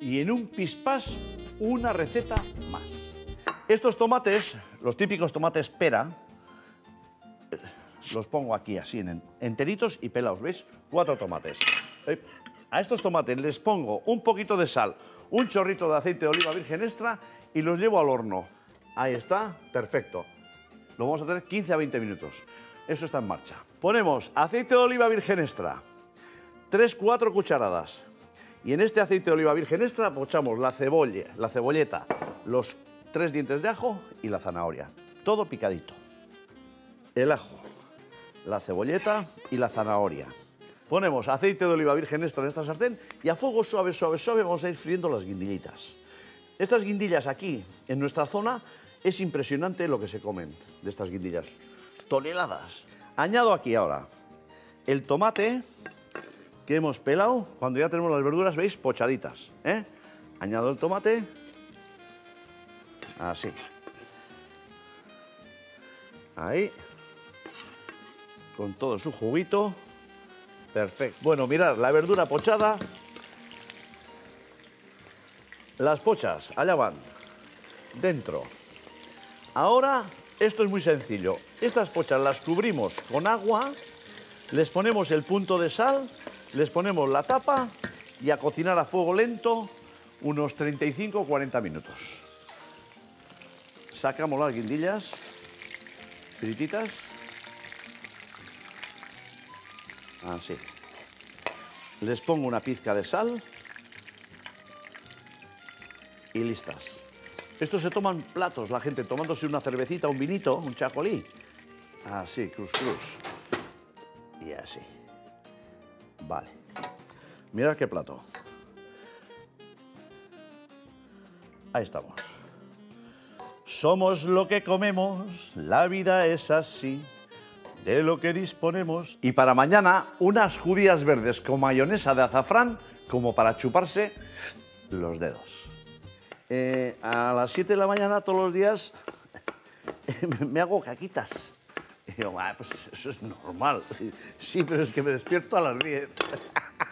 y en un pispás una receta más. Estos tomates, los típicos tomates pera, los pongo aquí así en enteritos y pelados, ¿veis? Cuatro tomates. Eh, a estos tomates les pongo un poquito de sal, un chorrito de aceite de oliva virgen extra y los llevo al horno. Ahí está, perfecto. Lo vamos a tener 15 a 20 minutos. Eso está en marcha. Ponemos aceite de oliva virgen extra, 3-4 cucharadas. Y en este aceite de oliva virgen extra pochamos la cebolla, la cebolleta, los tres dientes de ajo y la zanahoria. Todo picadito. El ajo, la cebolleta y la zanahoria. Ponemos aceite de oliva virgen extra en esta sartén y a fuego suave, suave, suave vamos a ir friendo las guindillitas. Estas guindillas aquí, en nuestra zona, es impresionante lo que se comen de estas guindillas. Toneladas. Añado aquí ahora el tomate que hemos pelado cuando ya tenemos las verduras, ¿veis? Pochaditas. ¿eh? Añado el tomate. Así. Ahí. Con todo su juguito. Perfecto. Bueno, mirad, la verdura pochada. Las pochas, allá van. Dentro. Ahora, esto es muy sencillo. Estas pochas las cubrimos con agua, les ponemos el punto de sal, les ponemos la tapa y a cocinar a fuego lento unos 35 o 40 minutos. Sacamos las guindillas, frititas. Así. Les pongo una pizca de sal y listas. Estos se toman platos, la gente tomándose una cervecita, un vinito, un chacolí. Así, cruz, cruz. Y así. Vale. Mirad qué plato. Ahí estamos. Somos lo que comemos, la vida es así, de lo que disponemos. Y para mañana, unas judías verdes con mayonesa de azafrán, como para chuparse los dedos. Eh, a las 7 de la mañana todos los días me hago caquitas. Y digo, ah, pues eso es normal. Sí, pero es que me despierto a las 10.